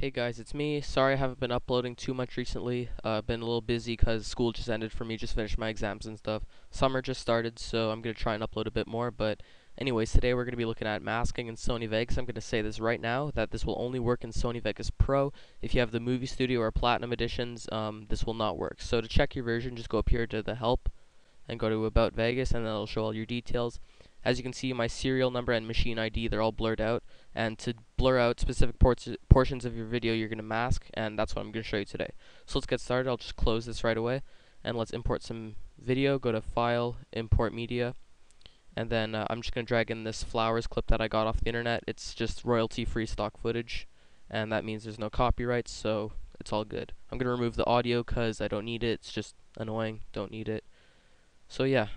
Hey guys, it's me. Sorry I haven't been uploading too much recently. Uh, been a little busy because school just ended for me, just finished my exams and stuff. Summer just started, so I'm going to try and upload a bit more. But anyways, today we're going to be looking at masking in Sony Vegas. I'm going to say this right now, that this will only work in Sony Vegas Pro. If you have the Movie Studio or Platinum editions, um, this will not work. So to check your version, just go up here to the Help and go to About Vegas, and then it'll show all your details. As you can see, my serial number and machine ID, they're all blurred out. And to blur out specific ports portions of your video, you're going to mask, and that's what I'm going to show you today. So let's get started. I'll just close this right away, and let's import some video. Go to File, Import Media, and then uh, I'm just going to drag in this flowers clip that I got off the internet. It's just royalty-free stock footage, and that means there's no copyrights, so it's all good. I'm going to remove the audio because I don't need it. It's just annoying. Don't need it. So yeah.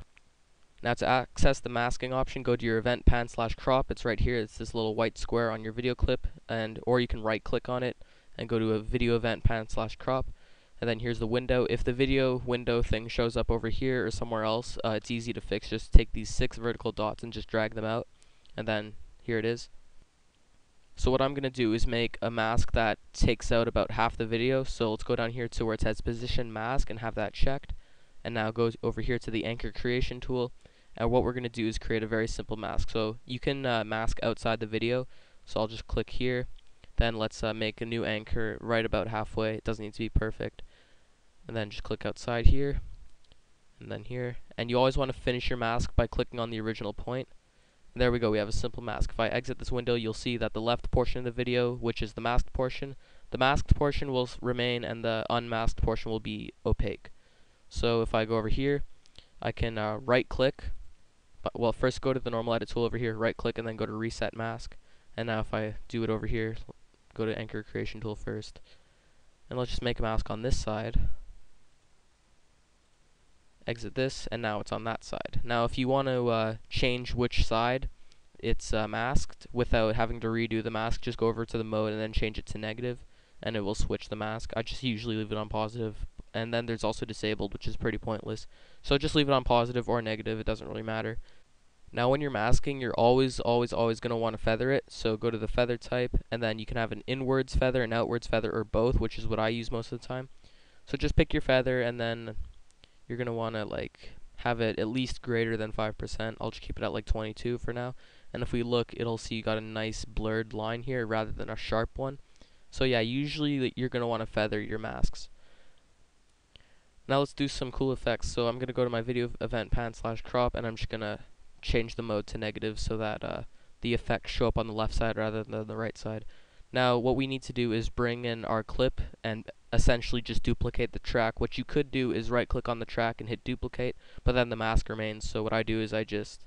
Now to access the masking option, go to your event pan slash crop. It's right here. It's this little white square on your video clip, and or you can right click on it and go to a video event pan slash crop. And then here's the window. If the video window thing shows up over here or somewhere else, uh, it's easy to fix. Just take these six vertical dots and just drag them out. And then here it is. So what I'm going to do is make a mask that takes out about half the video. So let's go down here to where it says position mask and have that checked. And now go over here to the anchor creation tool and what we're going to do is create a very simple mask. So you can uh, mask outside the video. So I'll just click here. Then let's uh, make a new anchor right about halfway. It doesn't need to be perfect. And then just click outside here. And then here. And you always want to finish your mask by clicking on the original point. And there we go, we have a simple mask. If I exit this window, you'll see that the left portion of the video, which is the masked portion, the masked portion will remain and the unmasked portion will be opaque. So if I go over here, I can uh, right click but, well, first go to the normal edit tool over here, right click, and then go to reset mask. And now if I do it over here, go to anchor creation tool first. And let's just make a mask on this side. Exit this, and now it's on that side. Now if you want to uh, change which side it's uh, masked without having to redo the mask, just go over to the mode and then change it to negative, and it will switch the mask. I just usually leave it on positive, and then there's also disabled, which is pretty pointless. So just leave it on positive or negative, it doesn't really matter. Now when you're masking, you're always, always, always going to want to feather it. So go to the feather type, and then you can have an inwards feather, an outwards feather, or both, which is what I use most of the time. So just pick your feather, and then you're going to want to like have it at least greater than 5%. I'll just keep it at like 22 for now. And if we look, it'll see you got a nice blurred line here rather than a sharp one. So yeah, usually you're going to want to feather your masks. Now let's do some cool effects. So I'm going to go to my video event pan slash crop, and I'm just going to change the mode to negative so that uh, the effects show up on the left side rather than the right side. Now what we need to do is bring in our clip and essentially just duplicate the track. What you could do is right click on the track and hit duplicate, but then the mask remains. So what I do is I just,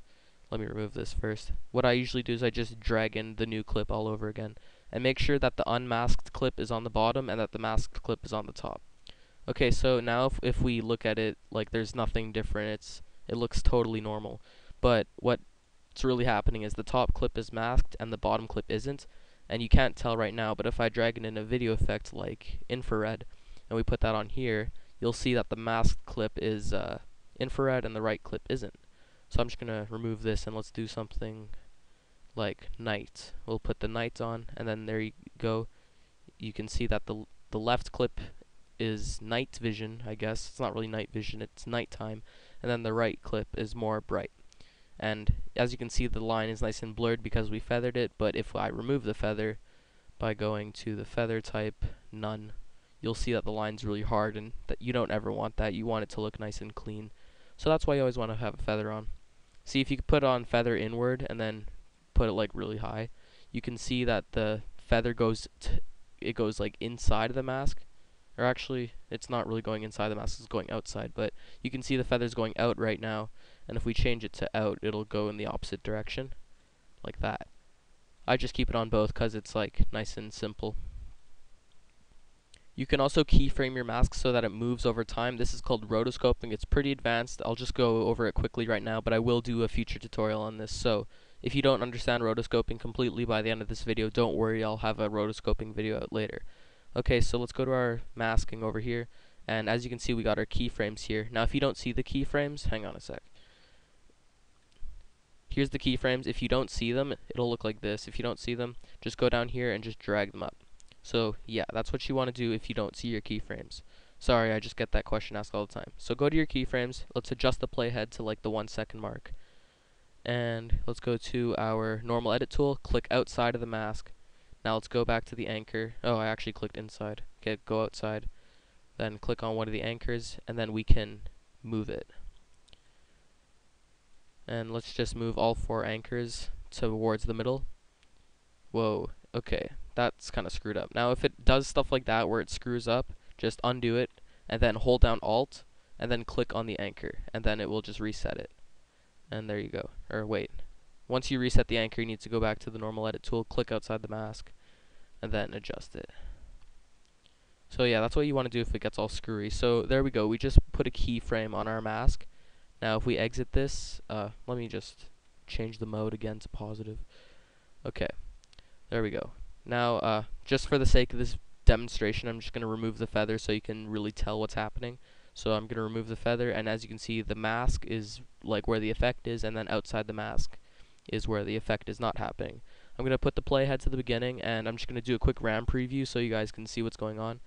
let me remove this first. What I usually do is I just drag in the new clip all over again. And make sure that the unmasked clip is on the bottom and that the masked clip is on the top. Okay, so now if, if we look at it, like there's nothing different, it's it looks totally normal. But what's really happening is the top clip is masked and the bottom clip isn't. And you can't tell right now, but if I drag it in a video effect like infrared, and we put that on here, you'll see that the masked clip is uh, infrared and the right clip isn't. So I'm just going to remove this and let's do something like night. We'll put the night on, and then there you go. You can see that the the left clip is night vision, I guess. It's not really night vision, it's nighttime. And then the right clip is more bright. And as you can see, the line is nice and blurred because we feathered it, but if I remove the feather by going to the feather type, none, you'll see that the line's really hard and that you don't ever want that. You want it to look nice and clean. So that's why you always want to have a feather on. See, if you put on feather inward and then put it like really high, you can see that the feather goes, it goes like inside of the mask. Or actually, it's not really going inside the mask, it's going outside, but you can see the feathers going out right now and if we change it to out, it'll go in the opposite direction, like that. I just keep it on both because it's like nice and simple. You can also keyframe your mask so that it moves over time. This is called rotoscoping. It's pretty advanced. I'll just go over it quickly right now, but I will do a future tutorial on this. So if you don't understand rotoscoping completely by the end of this video, don't worry, I'll have a rotoscoping video out later. Okay, so let's go to our masking over here. And as you can see, we got our keyframes here. Now, if you don't see the keyframes, hang on a sec. Here's the keyframes. If you don't see them, it'll look like this. If you don't see them, just go down here and just drag them up. So yeah, that's what you want to do if you don't see your keyframes. Sorry, I just get that question asked all the time. So go to your keyframes, let's adjust the playhead to like the one second mark. And let's go to our normal edit tool, click outside of the mask. Now let's go back to the anchor. Oh, I actually clicked inside. Okay, go outside. Then click on one of the anchors, and then we can move it. And let's just move all four anchors towards the middle. Whoa, okay, that's kind of screwed up. Now if it does stuff like that where it screws up, just undo it, and then hold down Alt, and then click on the anchor, and then it will just reset it. And there you go. Or wait. Once you reset the anchor, you need to go back to the normal edit tool, click outside the mask, and then adjust it. So yeah, that's what you want to do if it gets all screwy. So there we go. We just put a keyframe on our mask. Now if we exit this, uh, let me just change the mode again to positive. Okay. There we go. Now, uh, just for the sake of this demonstration, I'm just going to remove the feather so you can really tell what's happening. So I'm going to remove the feather, and as you can see, the mask is like where the effect is, and then outside the mask is where the effect is not happening. I'm going to put the playhead to the beginning, and I'm just going to do a quick RAM preview so you guys can see what's going on.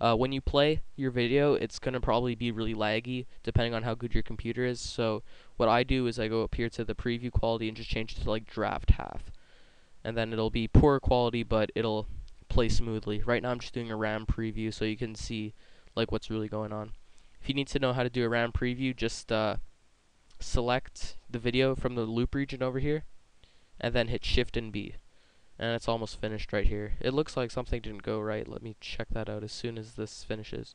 Uh, when you play your video, it's going to probably be really laggy, depending on how good your computer is. So what I do is I go up here to the preview quality and just change it to like draft half. And then it'll be poor quality, but it'll play smoothly. Right now I'm just doing a RAM preview so you can see like what's really going on. If you need to know how to do a RAM preview, just uh, select the video from the loop region over here, and then hit Shift and B. And it's almost finished right here. It looks like something didn't go right. Let me check that out as soon as this finishes.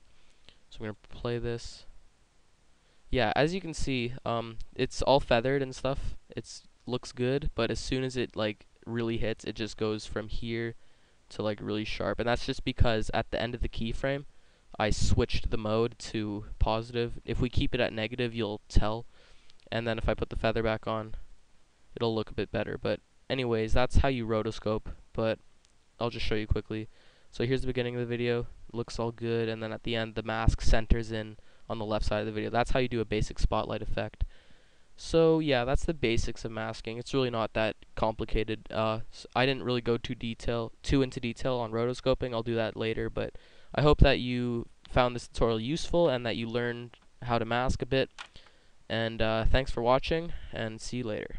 So I'm to play this. Yeah, as you can see, um, it's all feathered and stuff. It looks good, but as soon as it like really hits, it just goes from here to like really sharp. And that's just because at the end of the keyframe, I switched the mode to positive. If we keep it at negative, you'll tell. And then if I put the feather back on, it'll look a bit better. But anyways, that's how you rotoscope. But I'll just show you quickly. So here's the beginning of the video. Looks all good. And then at the end, the mask centers in on the left side of the video. That's how you do a basic spotlight effect. So yeah, that's the basics of masking. It's really not that complicated. Uh, I didn't really go too detail, too into detail on rotoscoping. I'll do that later, but I hope that you found this tutorial useful and that you learned how to mask a bit. And uh, thanks for watching, and see you later.